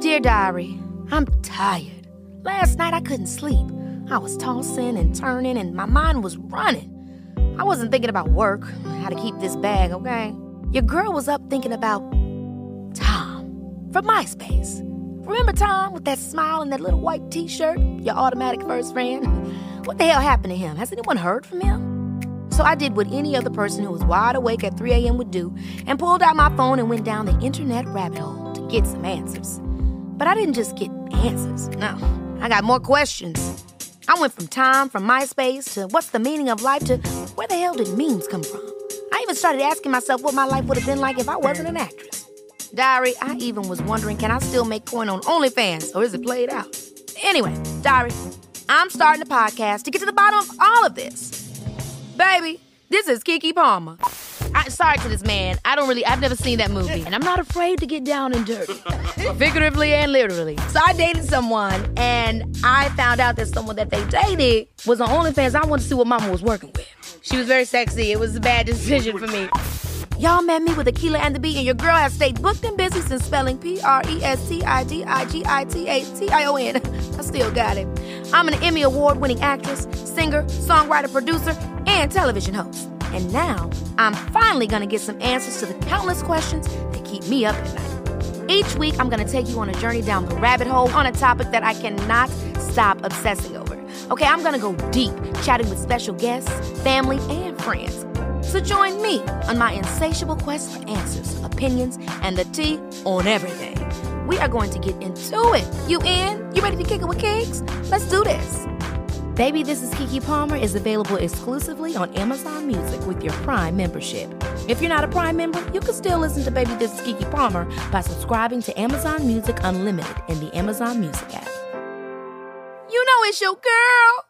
Dear Diary, I'm tired. Last night I couldn't sleep. I was tossing and turning, and my mind was running. I wasn't thinking about work, how to keep this bag, okay? Your girl was up thinking about Tom from MySpace. Remember Tom with that smile and that little white t shirt? Your automatic first friend? What the hell happened to him? Has anyone heard from him? So I did what any other person who was wide awake at 3 a.m. would do and pulled out my phone and went down the internet rabbit hole to get some answers. But I didn't just get answers, no. I got more questions. I went from Tom, from MySpace to what's the meaning of life to where the hell did memes come from? I even started asking myself what my life would have been like if I wasn't an actress. Diary, I even was wondering can I still make coin on OnlyFans or is it played out? Anyway, Diary, I'm starting a podcast to get to the bottom of all of this. Baby, this is Keke Palmer. I, sorry to this man. I don't really, I've never seen that movie. And I'm not afraid to get down and dirty, figuratively and literally. So I dated someone, and I found out that someone that they dated was on OnlyFans. I wanted to see what mama was working with. She was very sexy. It was a bad decision for me. Y'all met me with Akeelah and the Bee, and your girl has stayed booked and busy since spelling P R E S T I D I G I T A T I O N. I still got it. I'm an Emmy Award winning actress, singer, songwriter, producer, and television host. And now I'm finally gonna get some answers to the countless questions that keep me up at night. Each week, I'm gonna take you on a journey down the rabbit hole on a topic that I cannot stop obsessing over. Okay, I'm gonna go deep, chatting with special guests, family, and friends. So join me on my insatiable quest for answers, opinions, and the tea on everything. We are going to get into it. You in? You ready to kick it with kings? Let's do this. Baby, This is Keke Palmer is available exclusively on Amazon Music with your Prime membership. If you're not a Prime member, you can still listen to Baby This is Keke Palmer by subscribing to Amazon Music Unlimited in the Amazon Music app. You know it's your girl.